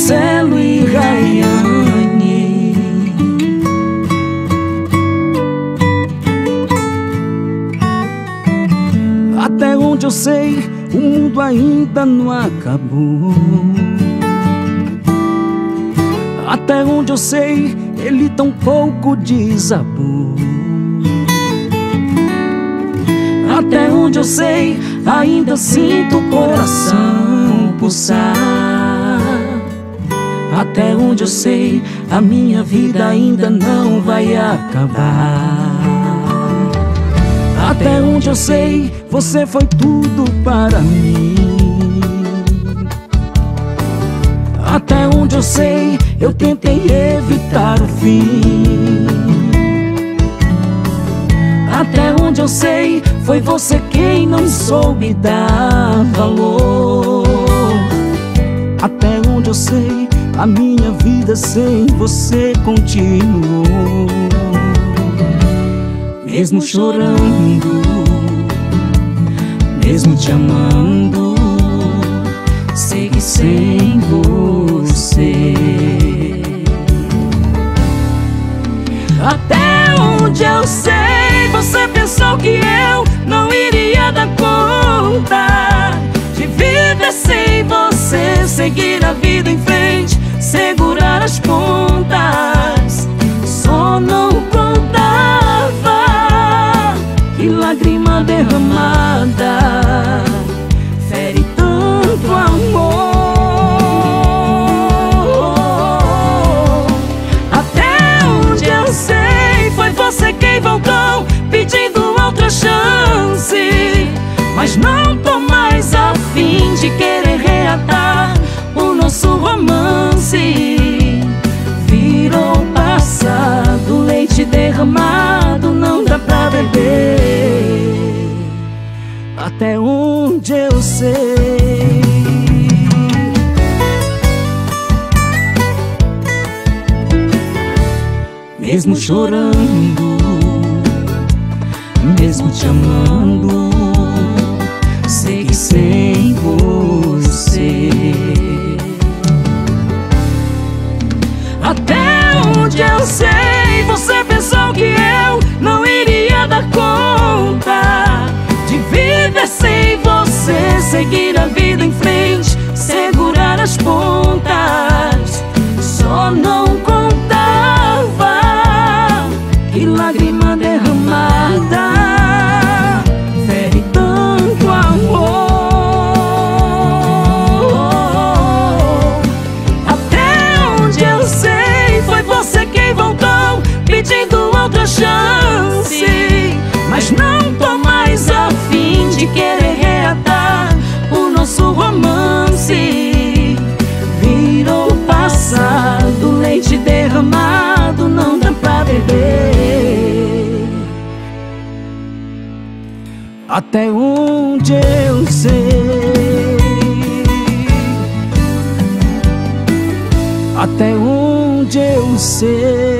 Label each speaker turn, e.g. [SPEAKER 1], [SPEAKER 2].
[SPEAKER 1] Marcelo e Rayane. Até onde eu sei, o mundo ainda não acabou. Até onde eu sei, ele tão pouco desabou. Até onde eu sei, ainda sinto o coração pulsar. Até onde eu sei, a minha vida ainda não vai acabar. Até onde eu sei, você foi tudo para mim. Até onde eu sei, eu tentei evitar o fim. Até onde eu sei, foi você quem não soube dar valor. Até onde eu sei, a minha vida sem você continuou. Mesmo chorando, mesmo te amando, segui sem você. Até onde eu sei, você pensou que eu não iria dar conta de viver sem você, seguir a vida em frente, segurar as pontas. Só não contava que lágrima derramada fere tanto amor. Até onde eu sei, foi você quem voltou pedindo outra chance. Mas não Até onde eu sei. Mesmo chorando, mesmo te amando, sei que sem você. Derramada fere tanto amor. Até onde eu sei, foi você quem voltou pedindo outra chance. Mas não tô mais afim de querer reatar o nosso romance. Até onde eu sei. Até onde eu sei.